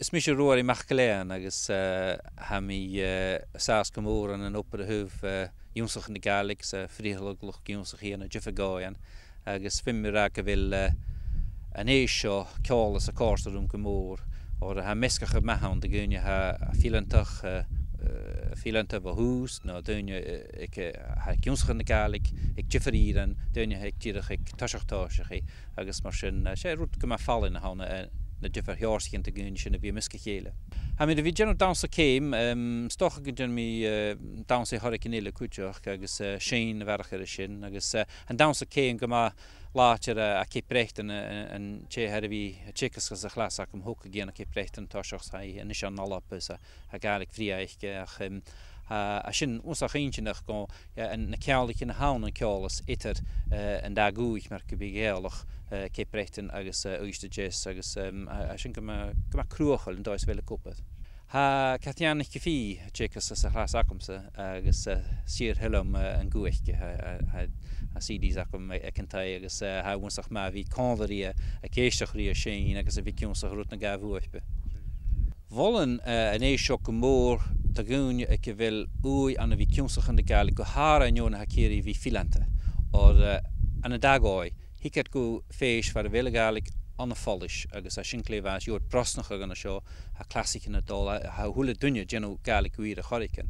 Is mis rŵr i mach geléan agus ha mi sas gomór an an op a huf Josoch in de Galig sa fríhallgloch Josoch hí y a Jeffe gáan agus fimmir a gyfil vil an eisio cael ys y cwrs o'r ó O'r ha y mahawn, dy gunne ha fiach fiante bh hús ha duine yn y gaig ag tifarían duine ag tíireach ag taiseachtáiseach agus mar sin sé rút go fallin na hána na dyfer hiorsi yn tegyn sy'n y fi ymysg chéle. Ha mi dyfu gen o dawns o ceim, um, stoch o gynnu mi uh, dawns ei horig yn eile cwtioch agos uh, y ferch ar y sin agos uh, dawns o ceim gyma ar a céprecht an téhéir bhí tíchasgus a chlas ac a go thuca géanana céprechtan táiseach sa in is an nálappas a gaigh fríaiche a a sin ús úsachchéintse nach go na ceálaigh na hána ceolalas itar an dagúich mar go bhíhéalach cérétain agus uiste jazz agus a sin go cruúchail an dáis bhéle cúpa. Ha Cathianna go fhí déchas sa chlás acumsa agus sir helumm yn gúiche a sidís acum cinnta agus ha wnsach ma fi cáí a ceisioch ríí a sé agus a fi cywnsach rút na gaf Wollen be. an yn eisio gymor tagun e ke vel ui an vi kyun so khande gal go har an yon hakiri vi filante or eh, an adagoi hiket go feish far vel gal on the folish agus a shinkle vas yot prosnach gan a show a classic in a dollar how hula dunya geno gal gwir a horican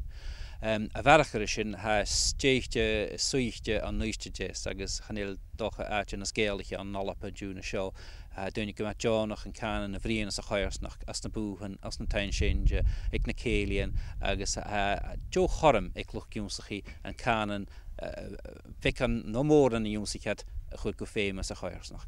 Um, a bharach ar sin ha stéite suite an nuisteéis agus chanil docha áte na scéalacha an nálapa dúna seo. Dúnig go Johnnach an canan a bhríon a choirsnach as na búhan as na tain sinse ag na céalaon agus jo chom ag luchúmsaí an canan fi an nómór an na dúmsaíchead a chud os fémas a choirsnach.